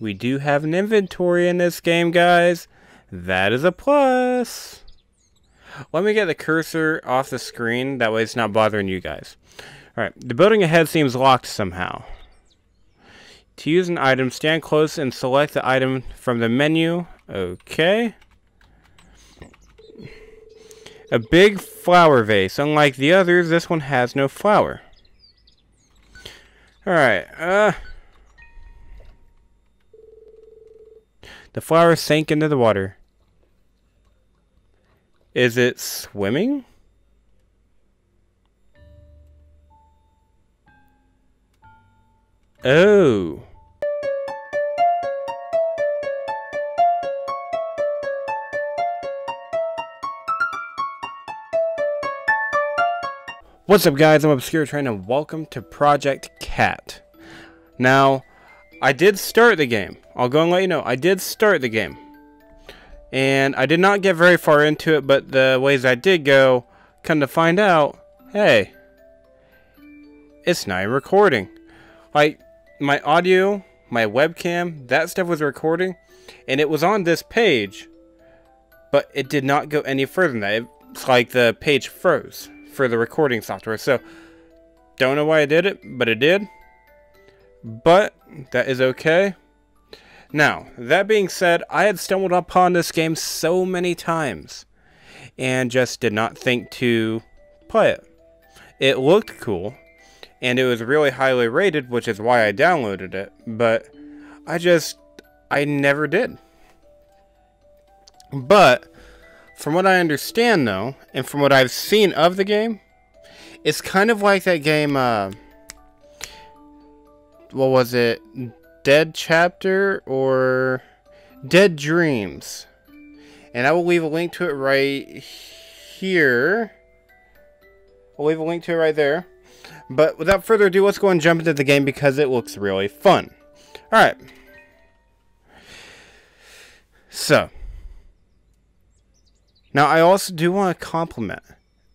We do have an inventory in this game, guys. That is a plus. Let me get the cursor off the screen. That way it's not bothering you guys. Alright, the building ahead seems locked somehow. To use an item, stand close and select the item from the menu. Okay. A big flower vase. Unlike the others, this one has no flower. Alright, uh... The flower sank into the water. Is it swimming? Oh. What's up guys, I'm ObscureTrain and welcome to Project Kat. Now, I did start the game. I'll go and let you know, I did start the game. And I did not get very far into it, but the ways I did go, come to find out, hey, it's not recording. Like, my audio, my webcam, that stuff was recording, and it was on this page, but it did not go any further than that. It's like the page froze for the recording software. So, don't know why I did it, but it did. But, that is okay. Now, that being said, I had stumbled upon this game so many times and just did not think to play it. It looked cool and it was really highly rated, which is why I downloaded it, but I just I never did. But from what I understand, though, and from what I've seen of the game, it's kind of like that game, uh, what was it? Dead Chapter or Dead Dreams. And I will leave a link to it right here. I'll leave a link to it right there. But without further ado, let's go and jump into the game because it looks really fun. Alright. So, now, I also do want to compliment.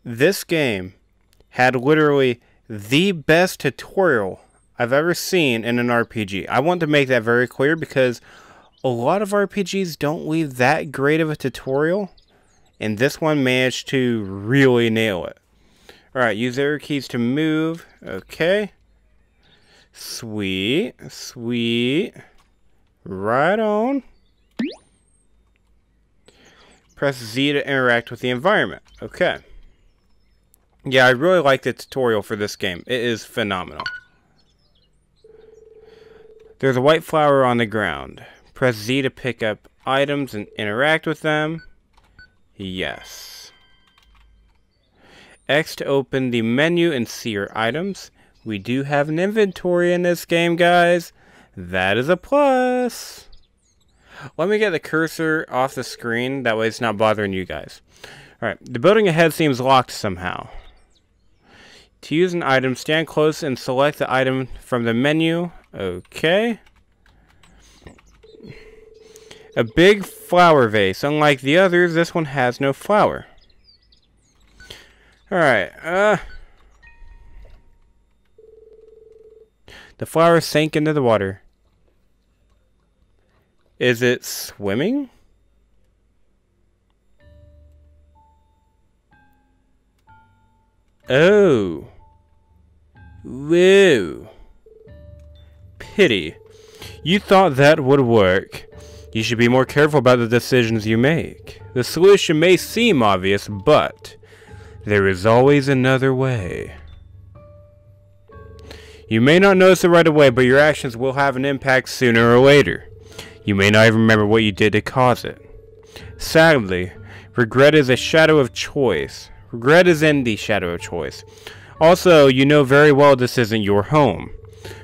This game had literally the best tutorial I've ever seen in an RPG. I want to make that very clear because a lot of RPGs don't leave that great of a tutorial, and this one managed to really nail it. Alright, use arrow keys to move. Okay. Sweet. Sweet. Right on. Press Z to interact with the environment. Okay. Yeah, I really like the tutorial for this game. It is phenomenal. There's a white flower on the ground. Press Z to pick up items and interact with them. Yes. X to open the menu and see your items. We do have an inventory in this game, guys. That is a plus. Let me get the cursor off the screen. That way it's not bothering you guys. Alright, the building ahead seems locked somehow. To use an item, stand close and select the item from the menu. Okay. A big flower vase. Unlike the others, this one has no flower. Alright, uh... The flower sank into the water. Is it swimming? Oh. Whoa. Pity. You thought that would work. You should be more careful about the decisions you make. The solution may seem obvious, but there is always another way. You may not notice it right away, but your actions will have an impact sooner or later. You may not even remember what you did to cause it. Sadly, regret is a shadow of choice. Regret is in the shadow of choice. Also, you know very well this isn't your home.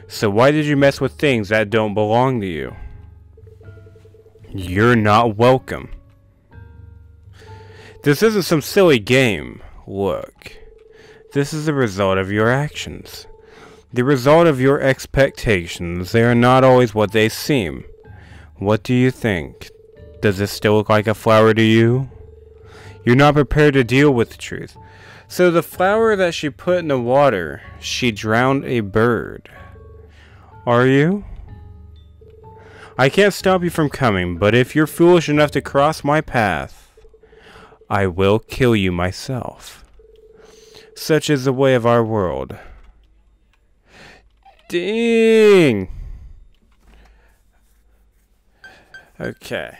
So why did you mess with things that don't belong to you? You're not welcome. This isn't some silly game. Look. This is the result of your actions. The result of your expectations. They are not always what they seem. What do you think? Does this still look like a flower to you? You're not prepared to deal with the truth. So the flower that she put in the water, she drowned a bird. Are you? I can't stop you from coming, but if you're foolish enough to cross my path, I will kill you myself. Such is the way of our world. Ding! Okay.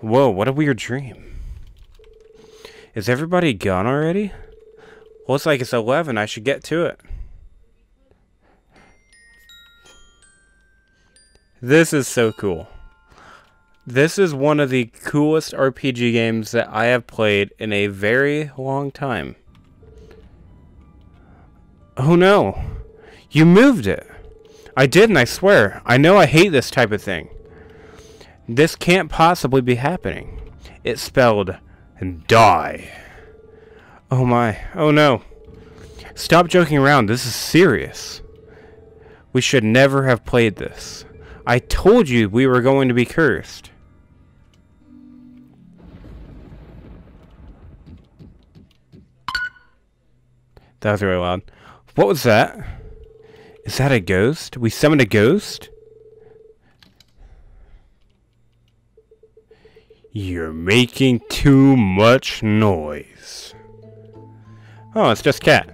Whoa, what a weird dream. Is everybody gone already? Looks like it's 11. I should get to it. This is so cool. This is one of the coolest RPG games that I have played in a very long time. Oh no. You moved it. I didn't, I swear. I know I hate this type of thing. This can't possibly be happening. It's spelled die. Oh my. Oh no. Stop joking around. This is serious. We should never have played this. I told you we were going to be cursed. That was really loud. What was that? Is that a ghost? We summoned a ghost? You're making too much noise. Oh, it's just Kat.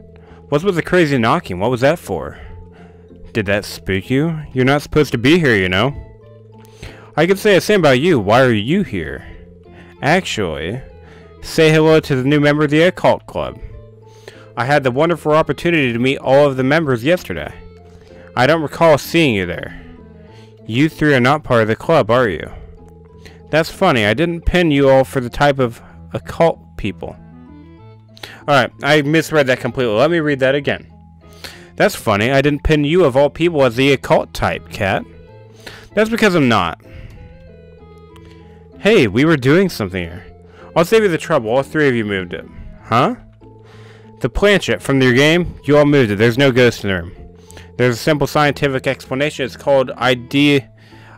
What was the crazy knocking? What was that for? Did that spook you? You're not supposed to be here, you know. I could say the same about you. Why are you here? Actually, say hello to the new member of the Occult Club. I had the wonderful opportunity to meet all of the members yesterday. I don't recall seeing you there. You three are not part of the club, are you? That's funny. I didn't pin you all for the type of occult people. Alright, I misread that completely. Let me read that again. That's funny. I didn't pin you of all people as the occult type, Kat. That's because I'm not. Hey, we were doing something here. I'll save you the trouble. All three of you moved it. Huh? The planchette from your game, you all moved it. There's no ghost in the room. There's a simple scientific explanation. It's called ide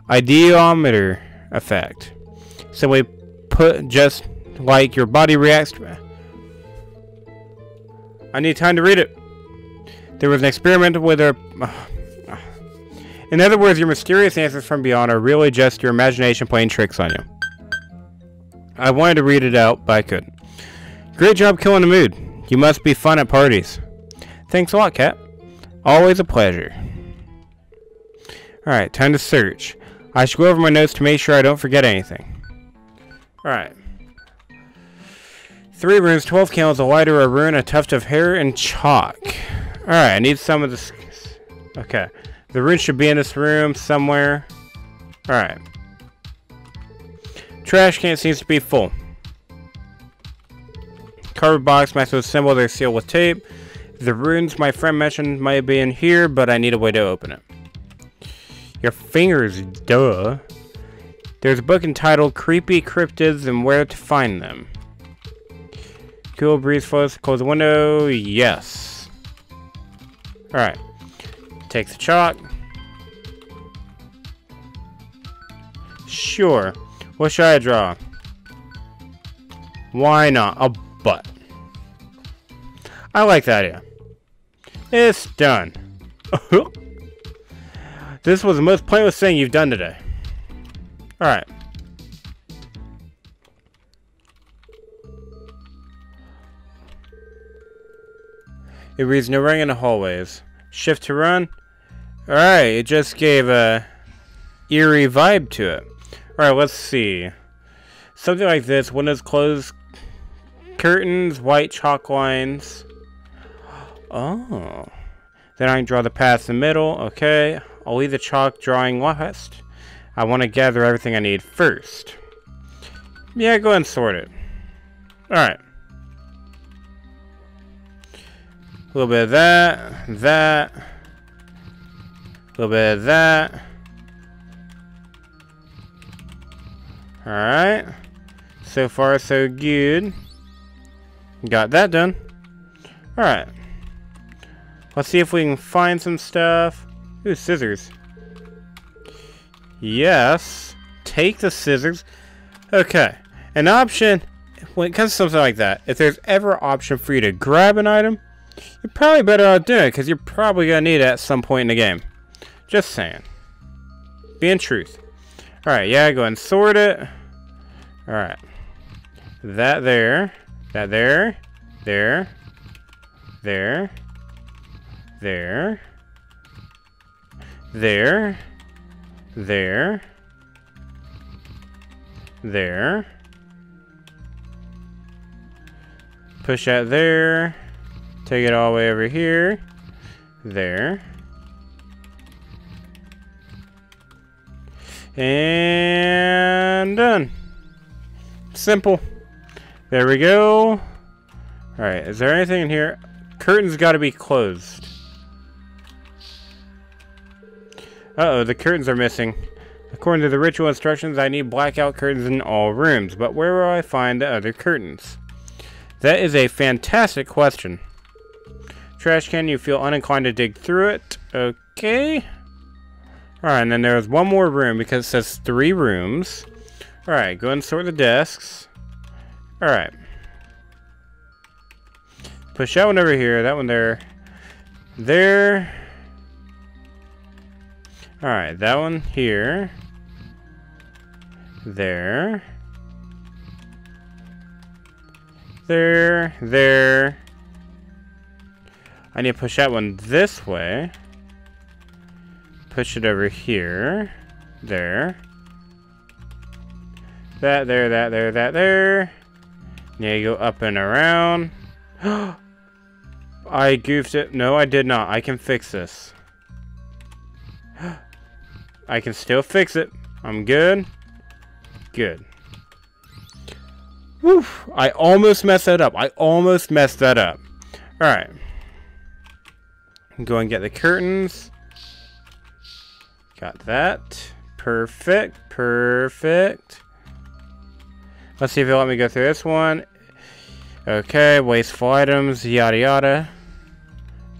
ideomotor effect. So we put just like your body reacts to I need time to read it. There was an experiment with a... In other words, your mysterious answers from beyond are really just your imagination playing tricks on you. I wanted to read it out, but I couldn't. Great job killing the mood. You must be fun at parties. Thanks a lot, Kat. Always a pleasure. Alright, time to search. I should go over my notes to make sure I don't forget anything. Alright. Three runes, 12 candles, a lighter, a rune, a tuft of hair, and chalk. Alright, I need some of this. Okay. The rune should be in this room somewhere. Alright. Trash can seems to be full. Cardboard box with symbol, they're sealed with tape. The runes my friend mentioned might be in here, but I need a way to open it. Your fingers, duh. There's a book entitled Creepy Cryptids and Where to Find Them. Cool breeze flows, close the window, yes. Alright. Take the chalk. Sure. What should I draw? Why not? A butt. I like that idea. It's done. this was the most pointless thing you've done today. Alright. It reads no running in the hallways. Shift to run. Alright, it just gave a eerie vibe to it. Alright, let's see. Something like this. Windows closed. Curtains, white chalk lines. Oh. Then I can draw the path in the middle. Okay. I'll leave the chalk drawing west. I want to gather everything I need first. Yeah, go ahead and sort it. Alright. A little bit of that, that, a little bit of that. Alright. So far, so good. Got that done. Alright. Let's see if we can find some stuff. Ooh, scissors. Yes. Take the scissors. Okay. An option, when it comes to something like that, if there's ever an option for you to grab an item, you're probably better off doing it, because you're probably going to need it at some point in the game. Just saying. Being truth. Alright, yeah, go and sort it. Alright. That there. That there. There. There. There. There. There. There. Push that there. Take it all the way over here. There. And done. Simple. There we go. Alright, is there anything in here? Curtains gotta be closed. Uh-oh, the curtains are missing. According to the ritual instructions, I need blackout curtains in all rooms, but where will I find the other curtains? That is a fantastic question. Trash can, you feel uninclined to dig through it. Okay. Alright, and then there's one more room because it says three rooms. Alright, go and sort the desks. Alright. Push that one over here, that one there. There. Alright, that one here. There. There, there. I need to push that one this way. Push it over here. There. That, there, that, there, that, there. Now you go up and around. I goofed it. No, I did not. I can fix this. I can still fix it. I'm good. Good. Whew. I almost messed that up. I almost messed that up. Alright. Go and get the curtains. Got that. Perfect. Perfect. Let's see if it'll let me go through this one. Okay, wasteful items, yada yada.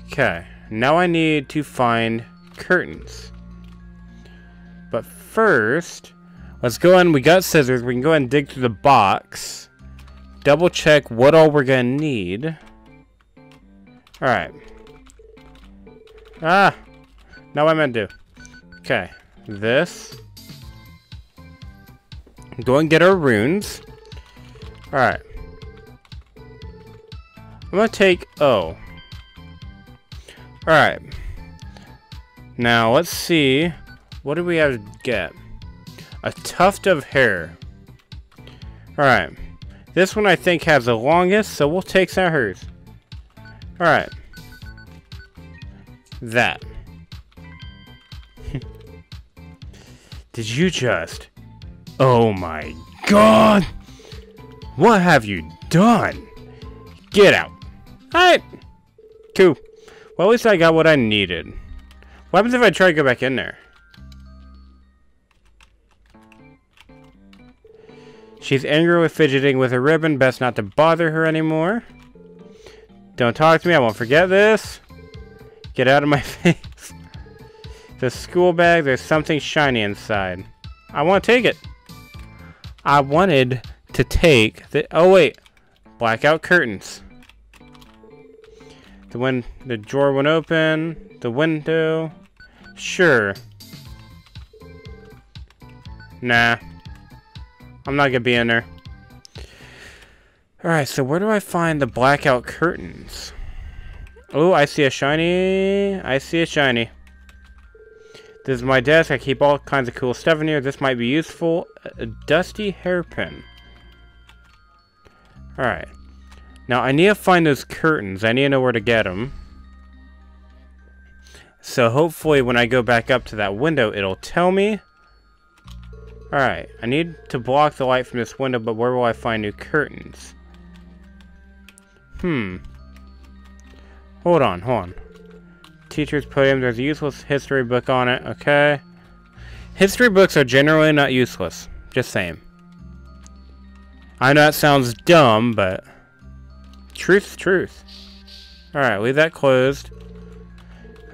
Okay, now I need to find curtains. First, let's go in. We got scissors. We can go and dig through the box. Double check what all we're going to need. Alright. Ah! Now what I meant to do. Okay. This. Go and get our runes. Alright. I'm gonna take O. Alright. Now, let's see. What do we have to get? A tuft of hair. Alright. This one I think has the longest, so we'll take some hers. Alright. That. Did you just... Oh my god! What have you done? Get out. Alright. Cool. Well, at least I got what I needed. What happens if I try to go back in there? She's angry with fidgeting with a ribbon. Best not to bother her anymore. Don't talk to me. I won't forget this. Get out of my face. The school bag. There's something shiny inside. I want to take it. I wanted to take the... Oh, wait. Blackout curtains. The win the drawer went open. The window. Sure. Nah. I'm not gonna be in there. Alright, so where do I find the blackout curtains? Oh, I see a shiny. I see a shiny. This is my desk. I keep all kinds of cool stuff in here. This might be useful. A dusty hairpin. Alright. Now, I need to find those curtains. I need to know where to get them. So, hopefully, when I go back up to that window, it'll tell me. Alright, I need to block the light from this window, but where will I find new curtains? Hmm. Hold on, hold on. Teacher's podium, there's a useless history book on it, okay. History books are generally not useless. Just saying. I know that sounds dumb, but... Truth's truth. Alright, leave that closed.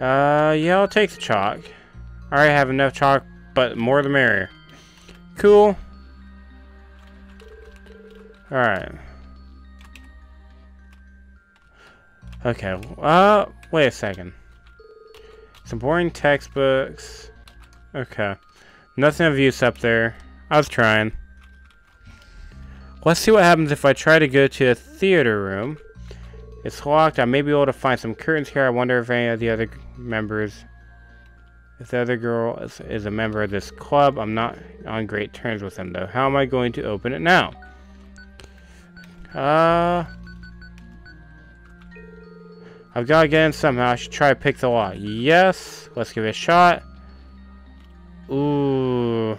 Uh, yeah, I'll take the chalk. I already have enough chalk, but more the merrier. Cool. Alright. Okay, uh, wait a second. Some boring textbooks. Okay. Nothing of use up there. I was trying. Let's see what happens if I try to go to a theater room. It's locked. I may be able to find some curtains here. I wonder if any of the other members... The other girl is, is a member of this club. I'm not on great terms with them, though. How am I going to open it now? Uh... I've got to get in somehow. I should try to pick the lock. Yes. Let's give it a shot. Ooh.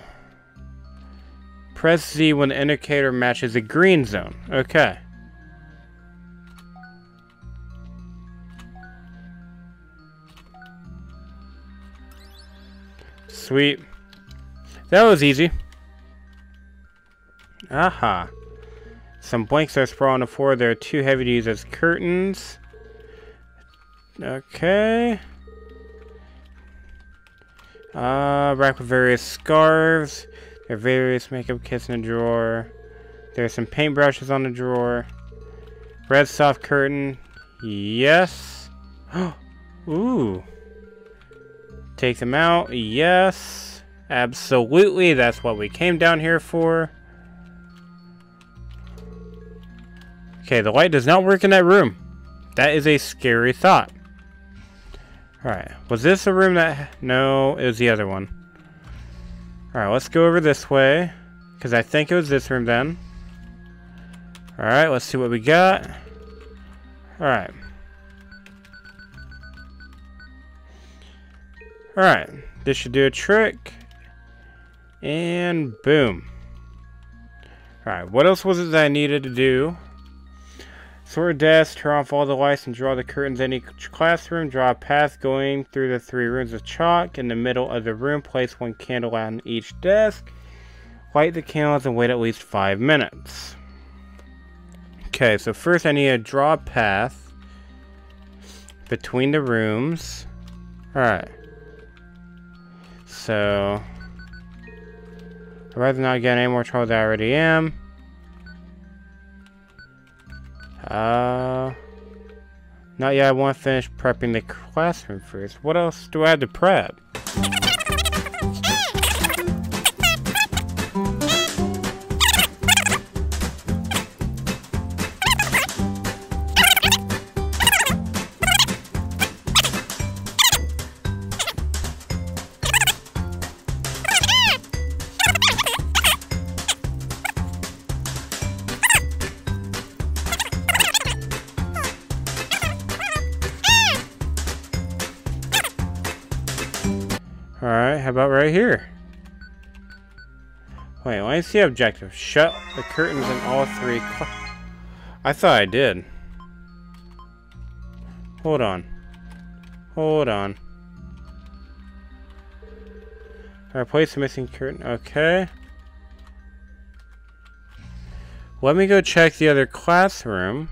Press Z when the indicator matches the green zone. Okay. Sweet. That was easy. Aha. Some blanks are sprawled on the floor. They're too heavy to use as curtains. Okay. Uh, rack with various scarves. There are various makeup kits in the drawer. There's some paintbrushes on the drawer. Red soft curtain. Yes. Ooh. Take them out. Yes. Absolutely. That's what we came down here for. Okay, the light does not work in that room. That is a scary thought. Alright, was this a room that... No, it was the other one. Alright, let's go over this way. Because I think it was this room then. Alright, let's see what we got. Alright. Alright, this should do a trick. And boom. Alright, what else was it that I needed to do? Sort desk, turn off all the lights and draw the curtains in each classroom. Draw a path going through the three rooms of chalk. In the middle of the room, place one candle on each desk. Light the candles and wait at least five minutes. Okay, so first I need to draw a path between the rooms. Alright. So, I'd rather not get any more trouble than I already am. Uh, not yet. I want to finish prepping the classroom first. What else do I have to prep? Alright, how about right here? Wait, let me see objective. Shut the curtains in all three I thought I did. Hold on. Hold on. Replace the missing curtain. Okay. Let me go check the other classroom.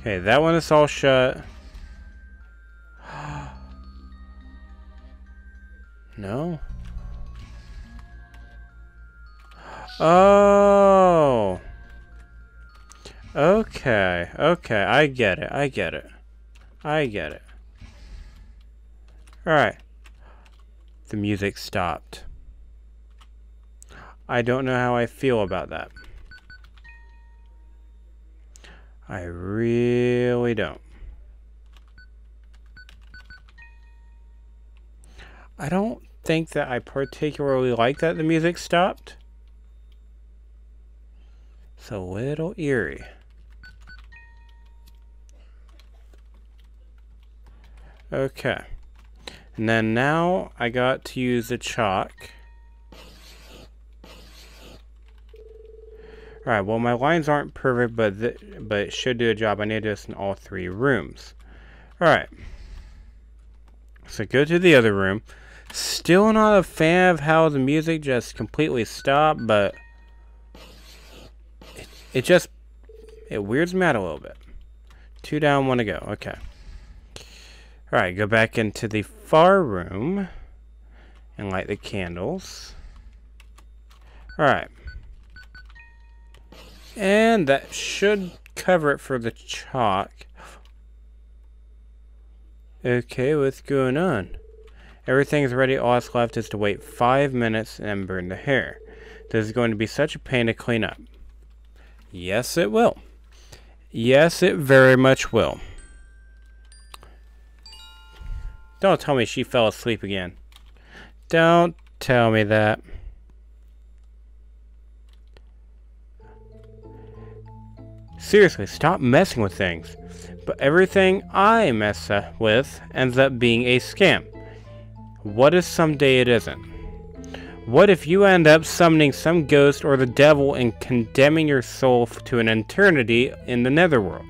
Okay, that one is all shut. No? Oh! Okay, okay, I get it, I get it. I get it. Alright. The music stopped. I don't know how I feel about that. I really don't. I don't think that I particularly like that the music stopped. It's a little eerie. Okay. And then now I got to use the chalk. Alright, well my lines aren't perfect, but but it should do a job. I need this in all three rooms. Alright. So go to the other room. Still not a fan of how the music just completely stopped, but it, it just it weirds me out a little bit. Two down, one to go. Okay. Alright, go back into the far room and light the candles. Alright. And that should cover it for the chalk. Okay, what's going on? Everything is ready. All that's left is to wait five minutes and burn the hair. This is going to be such a pain to clean up. Yes, it will. Yes, it very much will. Don't tell me she fell asleep again. Don't tell me that. Seriously, stop messing with things. But everything I mess with ends up being a scam. What if someday it isn't? What if you end up summoning some ghost or the devil and condemning your soul to an eternity in the netherworld?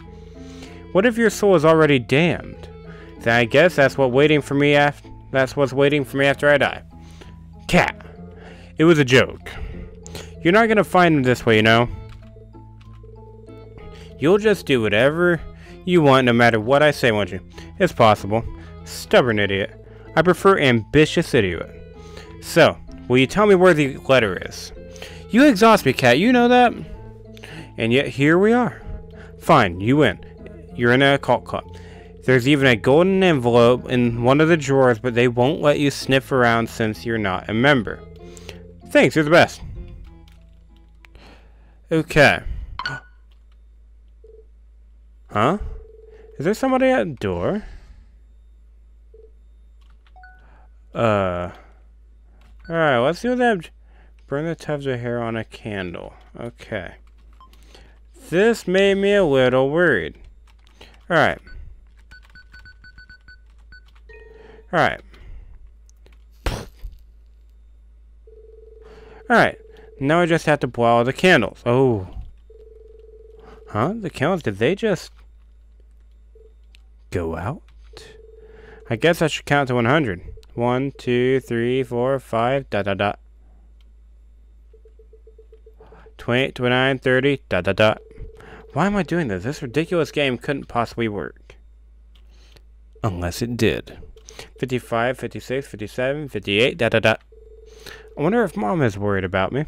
What if your soul is already damned? Then I guess that's what waiting for me after that's what's waiting for me after I die. Kat. It was a joke. You're not gonna find him this way, you know. You'll just do whatever you want no matter what I say, won't you? It's possible. Stubborn idiot. I prefer ambitious idiot. So, will you tell me where the letter is? You exhaust me, Kat. You know that. And yet here we are. Fine, you win. You're in a cult club. There's even a golden envelope in one of the drawers, but they won't let you sniff around since you're not a member. Thanks, you're the best. Okay. Huh? Is there somebody at the door? Uh. Alright, let's do that. Burn the tubs of hair on a candle. Okay. This made me a little worried. Alright. Alright. Alright. Now I just have to blow out the candles. Oh. Huh? The candles, did they just go out? I guess I should count to 100. 1, 2, 3, 4, 5, dot dot dot. 28, 29, 30, dot dot dot. Why am I doing this? This ridiculous game couldn't possibly work. Unless it did. 55, 56, 57, 58, dot dot dot. I wonder if mom is worried about me.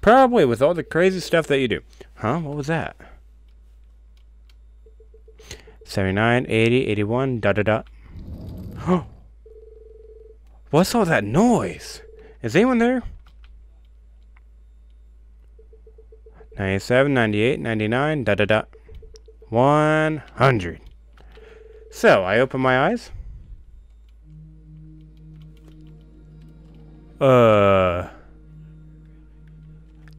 Probably with all the crazy stuff that you do. Huh? What was that? 79, 80, 81, dot dot dot. Oh, What's all that noise? Is anyone there? 97, 98, 99, dot dot dot. 100. So, I open my eyes. Uh.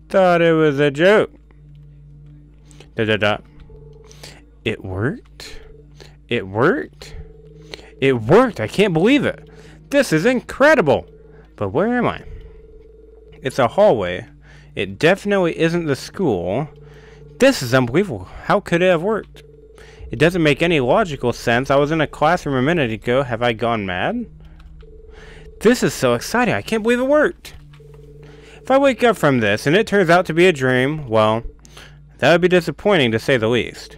Thought it was a joke. Da da da. It worked. It worked. It worked. I can't believe it. This is incredible. But where am I? It's a hallway. It definitely isn't the school. This is unbelievable. How could it have worked? It doesn't make any logical sense. I was in a classroom a minute ago. Have I gone mad? This is so exciting. I can't believe it worked. If I wake up from this and it turns out to be a dream, well, that would be disappointing to say the least.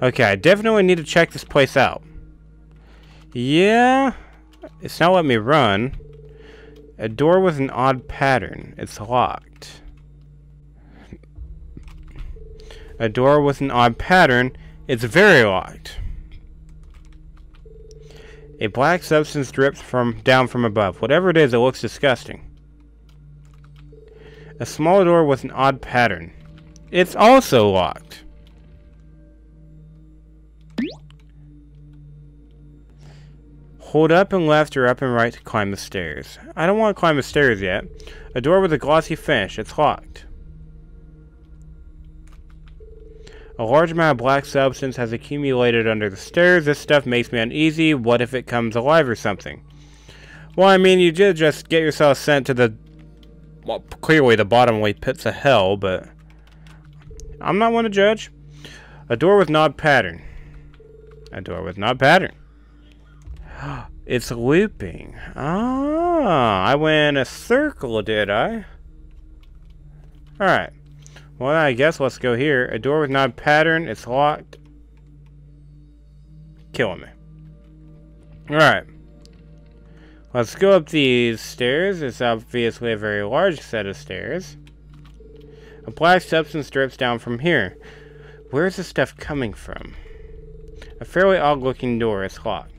Okay, I definitely need to check this place out. Yeah, it's not letting me run. A door with an odd pattern. It's locked. A door with an odd pattern. It's very locked. A black substance drips from down from above. Whatever it is, it looks disgusting. A small door with an odd pattern. It's also locked. Hold up and left or up and right to climb the stairs. I don't want to climb the stairs yet. A door with a glossy finish. It's locked. A large amount of black substance has accumulated under the stairs. This stuff makes me uneasy. What if it comes alive or something? Well, I mean, you did just get yourself sent to the... Well, clearly the bottomly pits of hell, but... I'm not one to judge. A door with knob pattern. A door with knob pattern. It's looping. Ah, I went a circle, did I? Alright. Well, I guess let's go here. A door with knob pattern. It's locked. Killing me. Alright. Let's go up these stairs. It's obviously a very large set of stairs. A black substance drips down from here. Where's the stuff coming from? A fairly odd looking door is locked.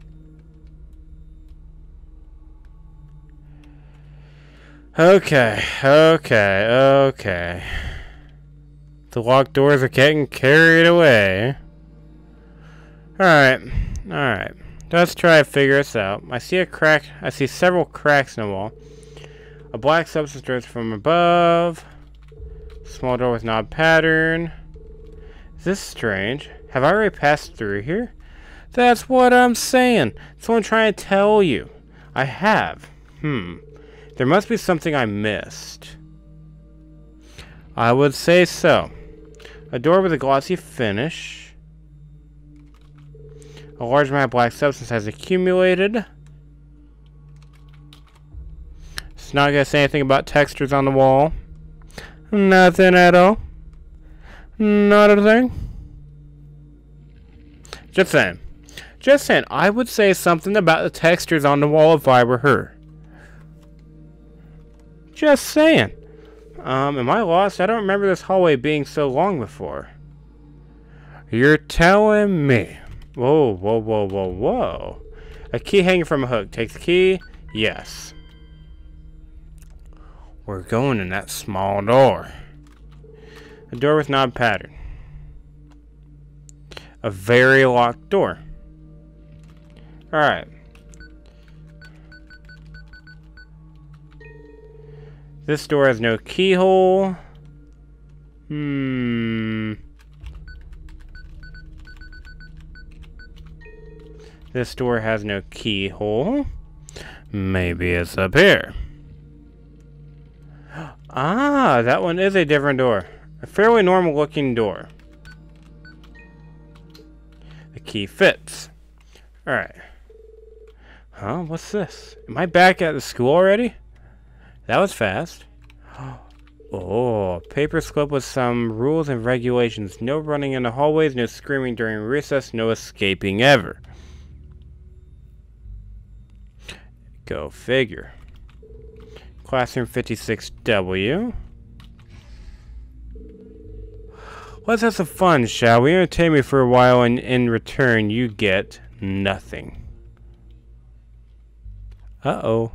Okay, okay, okay. The locked doors are getting carried away. Alright, alright. Let's try to figure this out. I see a crack. I see several cracks in the wall. A black substance drips from above. Small door with knob pattern. Is this strange? Have I already passed through here? That's what I'm saying. That's what I'm trying to tell you. I have. Hmm. There must be something I missed. I would say so. A door with a glossy finish. A large amount of black substance has accumulated. It's not going to say anything about textures on the wall. Nothing at all. Not a thing. Just saying. Just saying. I would say something about the textures on the wall if I were her. Just saying. Um, am I lost? I don't remember this hallway being so long before. You're telling me. Whoa, whoa, whoa, whoa, whoa. A key hanging from a hook. Take the key. Yes. We're going in that small door. A door with knob pattern. A very locked door. Alright. This door has no keyhole. Hmm. This door has no keyhole. Maybe it's up here. Ah, that one is a different door. A fairly normal looking door. The key fits. Alright. Huh? What's this? Am I back at the school already? That was fast. Oh, paper slip with some rules and regulations. No running in the hallways, no screaming during recess, no escaping ever. Go figure. Classroom 56W. Let's have some fun, shall we? Entertain me for a while, and in return, you get nothing. Uh-oh.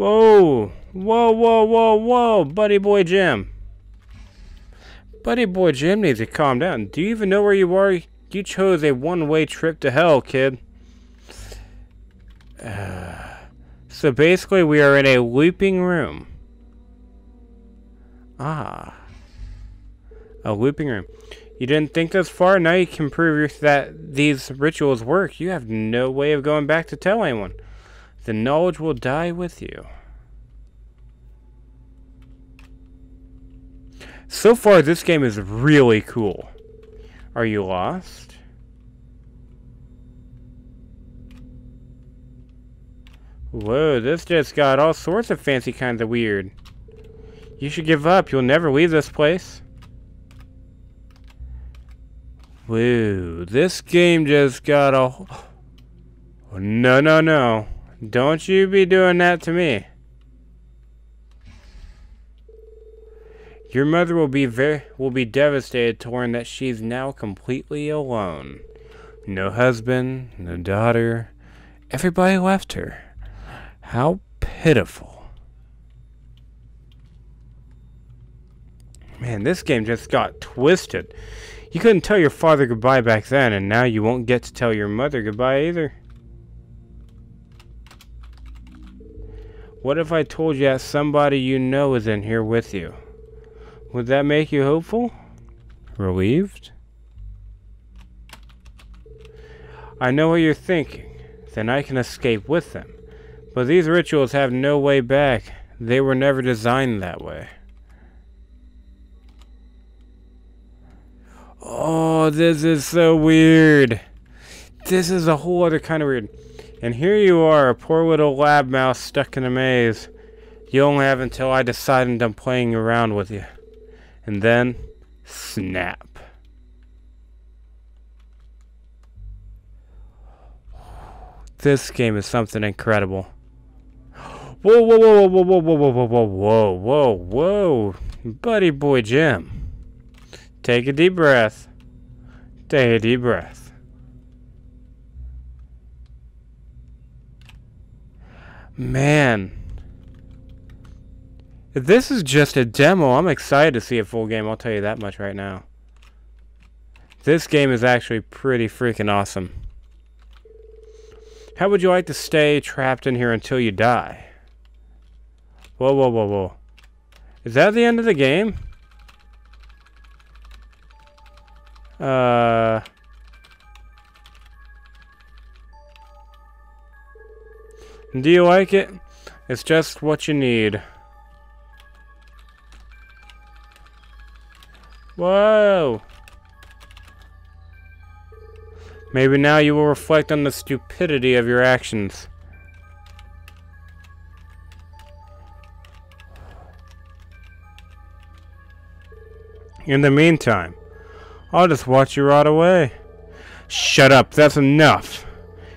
Whoa! Whoa, whoa, whoa, whoa! Buddy Boy Jim. Buddy Boy Jim needs to calm down. Do you even know where you are? You chose a one-way trip to hell, kid. so basically, we are in a looping room. Ah. A looping room. You didn't think this far? Now you can prove that these rituals work. You have no way of going back to tell anyone. The knowledge will die with you. So far, this game is really cool. Are you lost? Whoa, this just got all sorts of fancy kinds of weird. You should give up. You'll never leave this place. Whoa, this game just got a... No, no, no. Don't you be doing that to me. Your mother will be very will be devastated to learn that she's now completely alone. No husband, no daughter. Everybody left her. How pitiful. Man, this game just got twisted. You couldn't tell your father goodbye back then, and now you won't get to tell your mother goodbye either. What if I told you that somebody you know is in here with you? Would that make you hopeful? Relieved? I know what you're thinking. Then I can escape with them. But these rituals have no way back. They were never designed that way. Oh, this is so weird. This is a whole other kind of weird. And here you are, a poor little lab mouse stuck in a maze. You only have until I decide I'm done playing around with you. And then, snap. This game is something incredible. Whoa, whoa, whoa, whoa, whoa, whoa, whoa, whoa, whoa, whoa, whoa, whoa. Buddy boy Jim. Take a deep breath. Take a deep breath. Man. If this is just a demo, I'm excited to see a full game. I'll tell you that much right now. This game is actually pretty freaking awesome. How would you like to stay trapped in here until you die? Whoa, whoa, whoa, whoa. Is that the end of the game? Uh... Do you like it? It's just what you need. Whoa! Maybe now you will reflect on the stupidity of your actions. In the meantime, I'll just watch you rot away. Shut up, that's enough.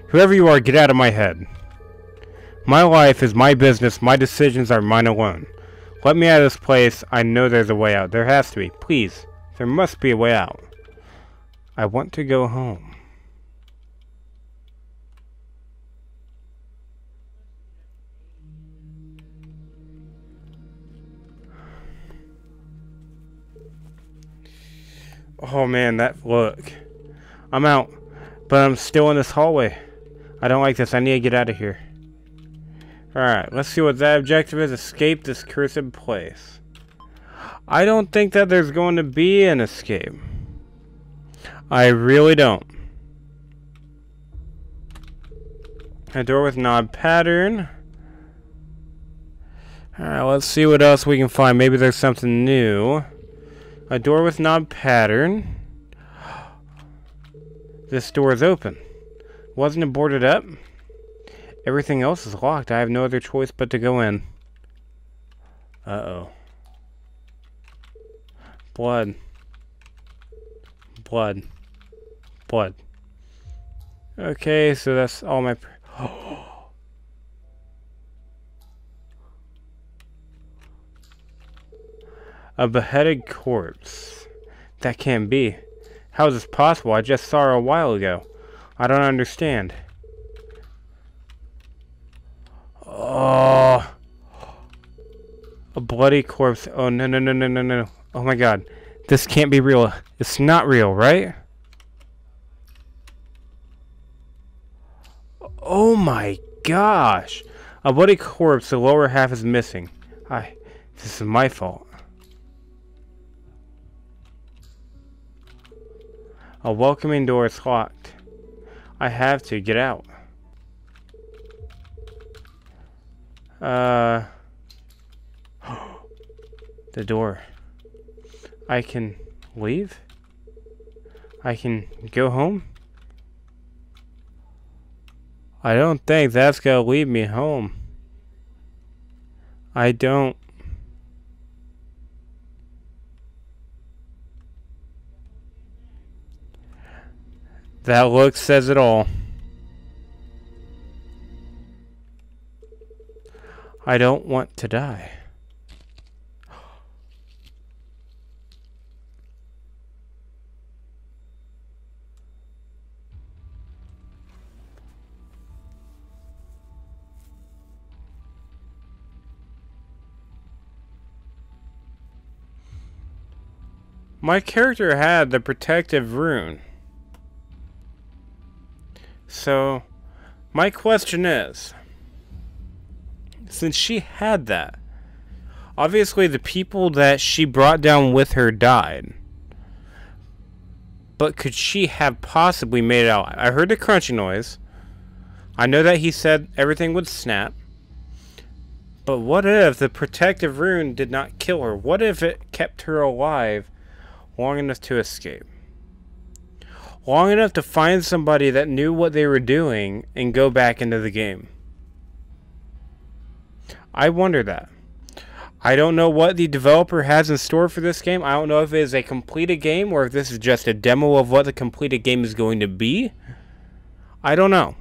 Whoever you are, get out of my head. My life is my business, my decisions are mine alone. Let me out of this place, I know there's a way out. There has to be. Please, there must be a way out. I want to go home. Oh man, that look. I'm out, but I'm still in this hallway. I don't like this. I need to get out of here. Alright, let's see what that objective is. Escape this cursed place. I don't think that there's going to be an escape. I really don't. A door with knob pattern. Alright, let's see what else we can find. Maybe there's something new. A door with knob pattern. This door is open. Wasn't it boarded up? Everything else is locked. I have no other choice but to go in. Uh-oh. Blood. Blood. Blood. Okay, so that's all my... A beheaded corpse. That can't be. How is this possible? I just saw her a while ago. I don't understand. Oh. A bloody corpse. Oh, no, no, no, no, no, no. Oh my god. This can't be real. It's not real, right? Oh my gosh. A bloody corpse, the lower half is missing. I... This is my fault. A welcoming door is locked. I have to get out. Uh, the door. I can leave? I can go home? I don't think that's gonna lead me home. I don't. That look says it all. I don't want to die. My character had the protective rune. So, my question is, since she had that, obviously the people that she brought down with her died. But could she have possibly made it out? I heard the crunchy noise. I know that he said everything would snap. But what if the protective rune did not kill her? What if it kept her alive long enough to escape? long enough to find somebody that knew what they were doing and go back into the game. I wonder that. I don't know what the developer has in store for this game. I don't know if it is a completed game or if this is just a demo of what the completed game is going to be. I don't know.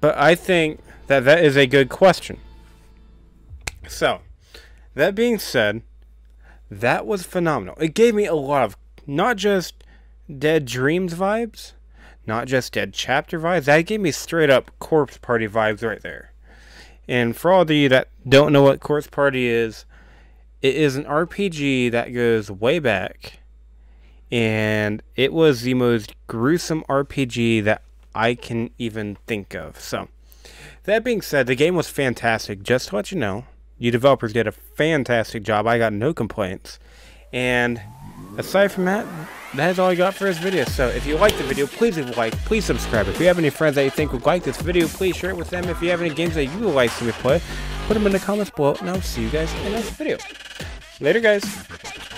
But I think that that is a good question. So, that being said, that was phenomenal. It gave me a lot of not just Dead Dreams vibes, not just Dead Chapter vibes. That gave me straight up Corpse Party vibes right there. And for all of you that don't know what Corpse Party is, it is an RPG that goes way back. And it was the most gruesome RPG that I can even think of. So, that being said, the game was fantastic. Just to let you know, you developers did a fantastic job. I got no complaints. And aside from that, that is all I got for this video. So if you like the video, please leave a like, please subscribe. If you have any friends that you think would like this video, please share it with them. If you have any games that you would like to play, put them in the comments below, and I'll see you guys in the next video. Later, guys.